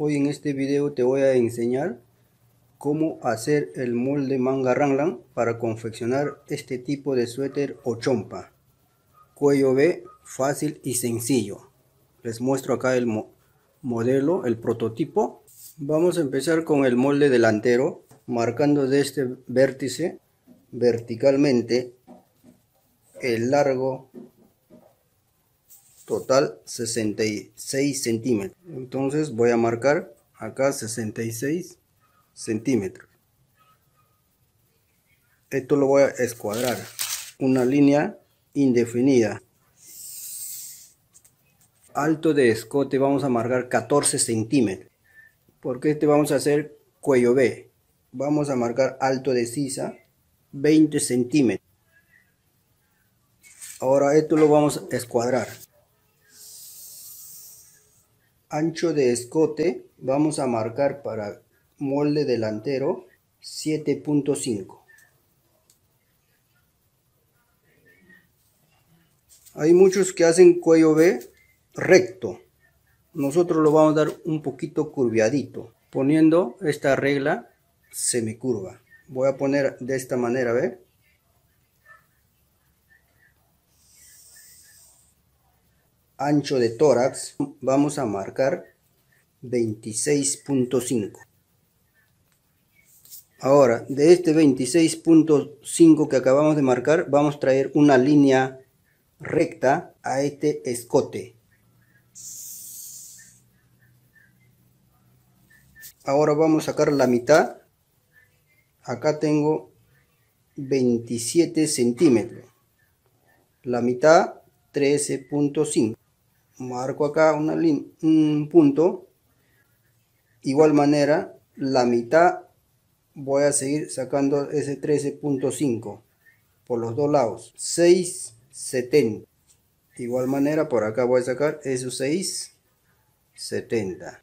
Hoy en este video te voy a enseñar cómo hacer el molde manga ranglan para confeccionar este tipo de suéter o chompa. Cuello B, fácil y sencillo. Les muestro acá el modelo, el prototipo. Vamos a empezar con el molde delantero, marcando de este vértice verticalmente el largo total 66 centímetros. Entonces voy a marcar acá 66 centímetros. Esto lo voy a escuadrar. Una línea indefinida. Alto de escote vamos a marcar 14 centímetros. Porque este vamos a hacer cuello B. Vamos a marcar alto de sisa 20 centímetros. Ahora esto lo vamos a escuadrar ancho de escote vamos a marcar para molde delantero 7.5 hay muchos que hacen cuello B recto. Nosotros lo vamos a dar un poquito curviadito poniendo esta regla semicurva. Voy a poner de esta manera ve ancho de tórax vamos a marcar 26.5 ahora de este 26.5 que acabamos de marcar vamos a traer una línea recta a este escote. Ahora vamos a sacar la mitad. Acá tengo 27 centímetros. La mitad 13.5 marco acá un punto. Igual manera la mitad voy a seguir sacando ese 13.5 por los dos lados. 6.70 igual manera por acá voy a sacar esos 6.70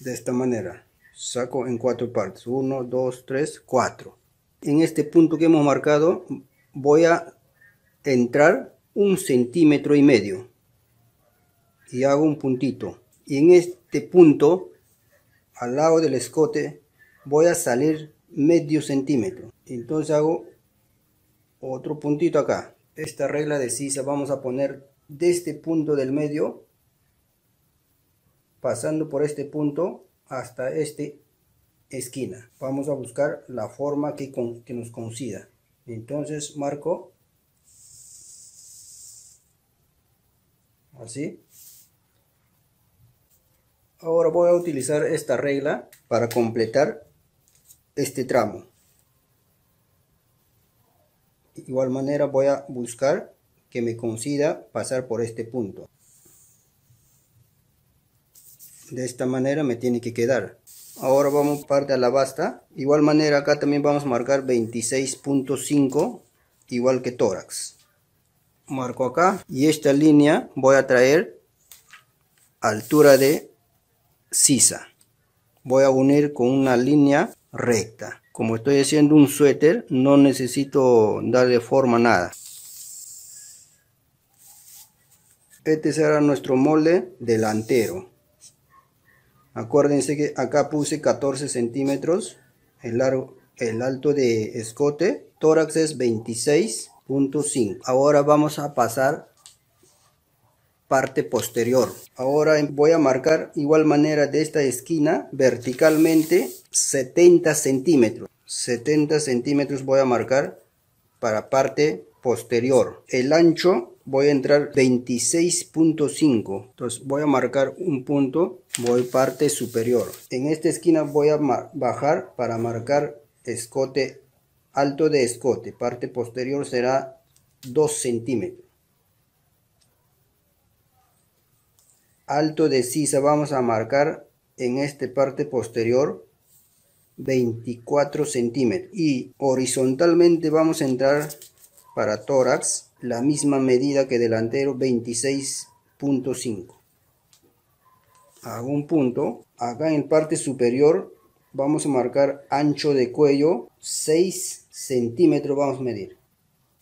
de esta manera saco en cuatro partes. 1 2 3 4 en este punto que hemos marcado voy a entrar un centímetro y medio. Y hago un puntito. Y en este punto al lado del escote voy a salir medio centímetro. Entonces hago otro puntito acá. Esta regla de sisa vamos a poner de este punto del medio pasando por este punto hasta este esquina. Vamos a buscar la forma que, que nos coincida. Entonces marco así ahora voy a utilizar esta regla para completar este tramo. De igual manera voy a buscar que me coincida pasar por este punto. De esta manera me tiene que quedar. Ahora vamos parte a la basta. Igual manera acá también vamos a marcar 26.5 igual que tórax marco acá y esta línea voy a traer altura de sisa. Voy a unir con una línea recta. Como estoy haciendo un suéter no necesito darle forma nada. Este será nuestro molde delantero. Acuérdense que acá puse 14 centímetros el largo el alto de escote tórax es 26 5 ahora vamos a pasar parte posterior. Ahora voy a marcar igual manera de esta esquina verticalmente 70 centímetros. 70 centímetros voy a marcar para parte posterior. El ancho voy a entrar 26.5 entonces voy a marcar un punto voy parte superior. En esta esquina voy a bajar para marcar escote alto de escote, parte posterior será 2 centímetros. Alto de sisa vamos a marcar en esta parte posterior 24 centímetros. Y horizontalmente vamos a entrar para tórax la misma medida que delantero 26.5 hago un punto acá en parte superior vamos a marcar ancho de cuello 6 centímetros vamos a medir.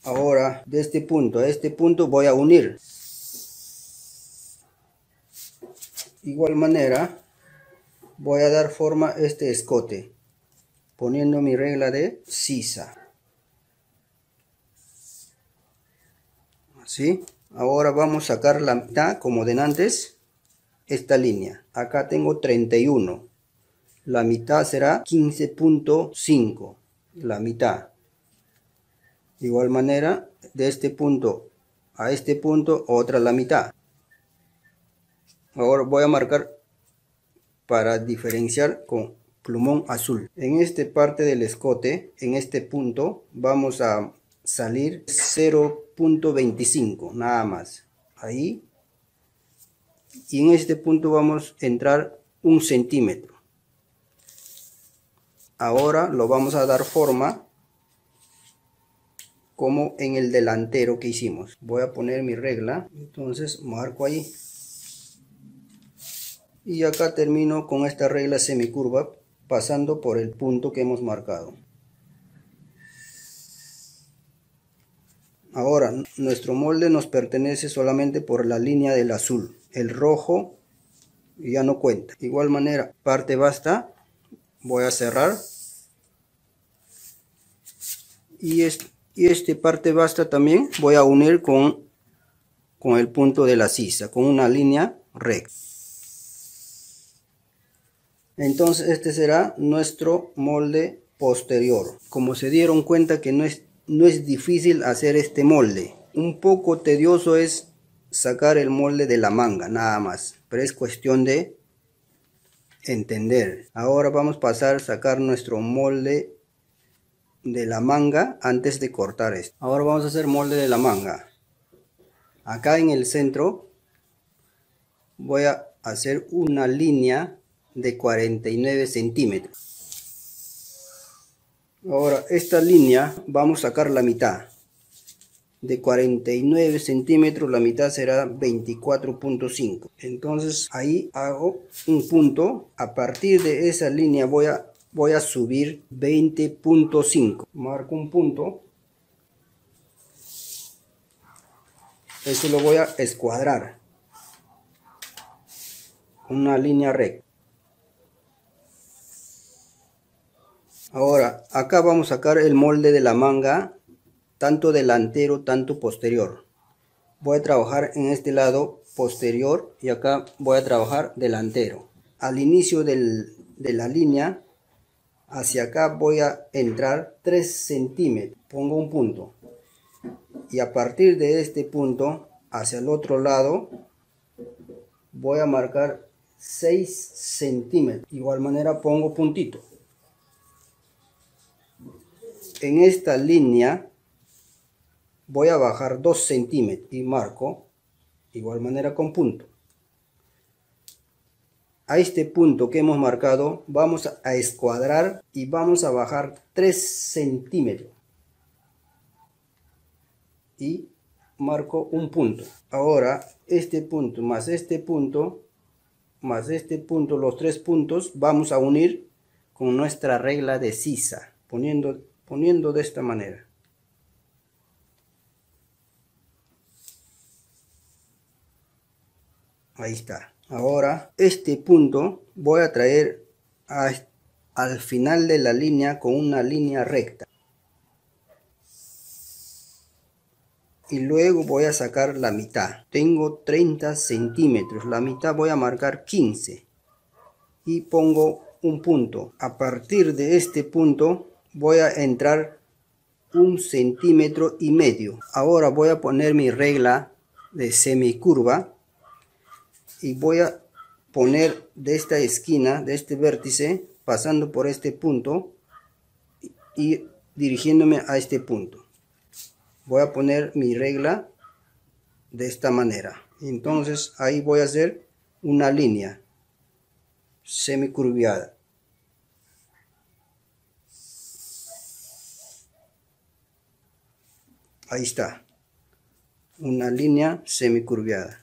Ahora de este punto a este punto voy a unir. Igual manera voy a dar forma a este escote poniendo mi regla de sisa. Así ahora vamos a sacar la mitad como de antes esta línea. Acá tengo 31 la mitad será 15.5 la mitad. De igual manera de este punto a este punto otra la mitad. Ahora voy a marcar para diferenciar con plumón azul. En esta parte del escote en este punto vamos a salir 0.25 nada más. Ahí. Y en este punto vamos a entrar un centímetro ahora lo vamos a dar forma como en el delantero que hicimos. Voy a poner mi regla. Entonces marco ahí. Y acá termino con esta regla semicurva pasando por el punto que hemos marcado. Ahora nuestro molde nos pertenece solamente por la línea del azul. El rojo ya no cuenta. Igual manera parte basta. Voy a cerrar y este, y este parte basta también voy a unir con con el punto de la sisa con una línea recta entonces este será nuestro molde posterior. Como se dieron cuenta que no es, no es difícil hacer este molde. Un poco tedioso es sacar el molde de la manga, nada más. Pero es cuestión de entender. Ahora vamos a pasar a sacar nuestro molde de la manga antes de cortar esto. Ahora vamos a hacer molde de la manga. Acá en el centro voy a hacer una línea de 49 centímetros. Ahora esta línea vamos a sacar la mitad. De 49 centímetros la mitad será 24.5. Entonces ahí hago un punto. A partir de esa línea voy a, voy a subir 20.5. Marco un punto. Eso lo voy a escuadrar. Una línea recta. Ahora, acá vamos a sacar el molde de la manga, tanto delantero, tanto posterior. Voy a trabajar en este lado posterior y acá voy a trabajar delantero. Al inicio de la línea, hacia acá voy a entrar 3 centímetros. Pongo un punto. Y a partir de este punto, hacia el otro lado, voy a marcar 6 centímetros. Igual manera pongo puntito en esta línea voy a bajar 2 centímetros y marco igual manera con punto a este punto que hemos marcado vamos a escuadrar y vamos a bajar 3 centímetros y marco un punto ahora este punto más este punto más este punto los tres puntos vamos a unir con nuestra regla de sisa poniendo poniendo de esta manera. Ahí está. Ahora este punto voy a traer al final de la línea con una línea recta. Y luego voy a sacar la mitad. Tengo 30 centímetros. La mitad voy a marcar 15. Y pongo un punto. A partir de este punto voy a entrar un centímetro y medio. Ahora voy a poner mi regla de semicurva y voy a poner de esta esquina, de este vértice, pasando por este punto y dirigiéndome a este punto. Voy a poner mi regla de esta manera. Entonces ahí voy a hacer una línea semicurviada. ahí está una línea semicurviada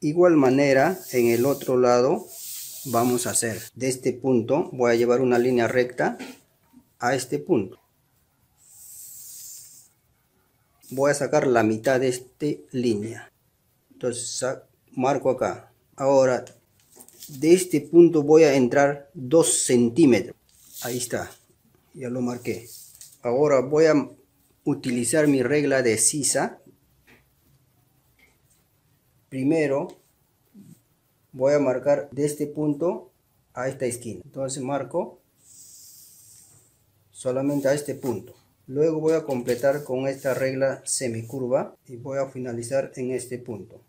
igual manera en el otro lado vamos a hacer de este punto voy a llevar una línea recta a este punto. Voy a sacar la mitad de esta línea. Entonces marco acá. Ahora de este punto voy a entrar 2 centímetros. Ahí está ya lo marqué. Ahora voy a utilizar mi regla de sisa primero voy a marcar de este punto a esta esquina. Entonces marco solamente a este punto. Luego voy a completar con esta regla semicurva y voy a finalizar en este punto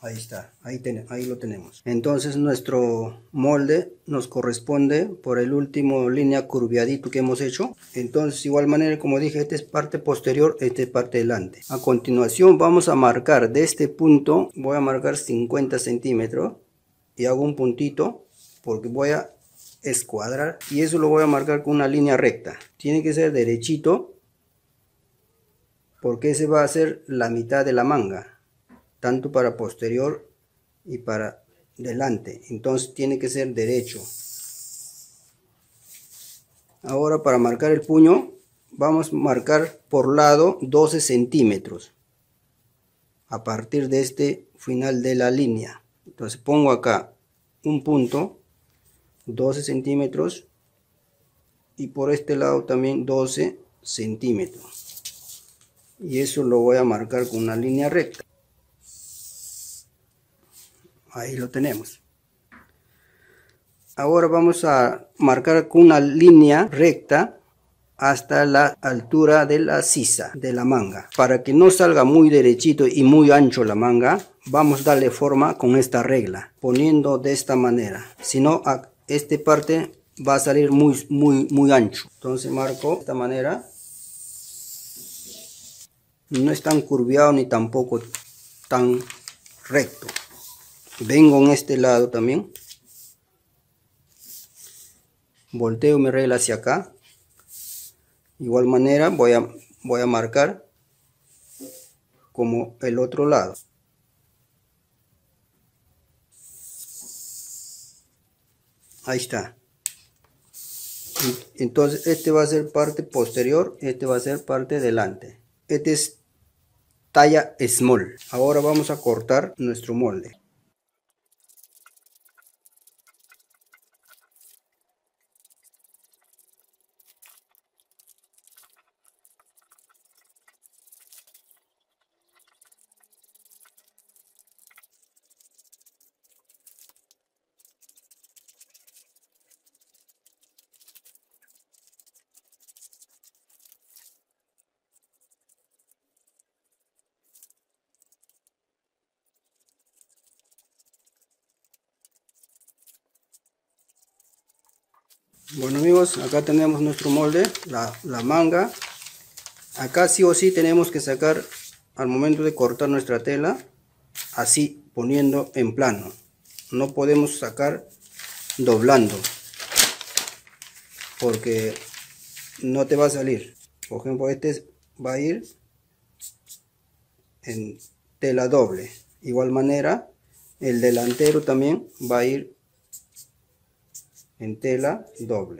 ahí está ahí, lo tenemos. Entonces nuestro molde nos corresponde por el último línea curviadito que hemos hecho. Entonces igual manera como dije esta es parte posterior esta es parte delante. A continuación vamos a marcar de este punto voy a marcar 50 centímetros y hago un puntito porque voy a escuadrar y eso lo voy a marcar con una línea recta. Tiene que ser derechito porque ese va a ser la mitad de la manga tanto para posterior y para delante. Entonces tiene que ser derecho. Ahora para marcar el puño vamos a marcar por lado 12 centímetros a partir de este final de la línea. Entonces pongo acá un punto 12 centímetros y por este lado también 12 centímetros. Y eso lo voy a marcar con una línea recta ahí lo tenemos. Ahora vamos a marcar con una línea recta hasta la altura de la sisa de la manga. Para que no salga muy derechito y muy ancho la manga vamos a darle forma con esta regla poniendo de esta manera. Si no esta parte va a salir muy muy muy ancho. Entonces marco de esta manera. No es tan curviado ni tampoco tan recto vengo en este lado también. Volteo mi regla hacia acá. Igual manera voy a voy a marcar como el otro lado. Ahí está. Entonces este va a ser parte posterior este va a ser parte delante. Este es talla small. Ahora vamos a cortar nuestro molde Bueno amigos, acá tenemos nuestro molde, la, manga. Acá sí o sí tenemos que sacar al momento de cortar nuestra tela, así poniendo en plano. No podemos sacar doblando, porque no te va a salir. Por ejemplo, este va a ir en tela doble. Igual manera, el delantero también va a ir en tela doble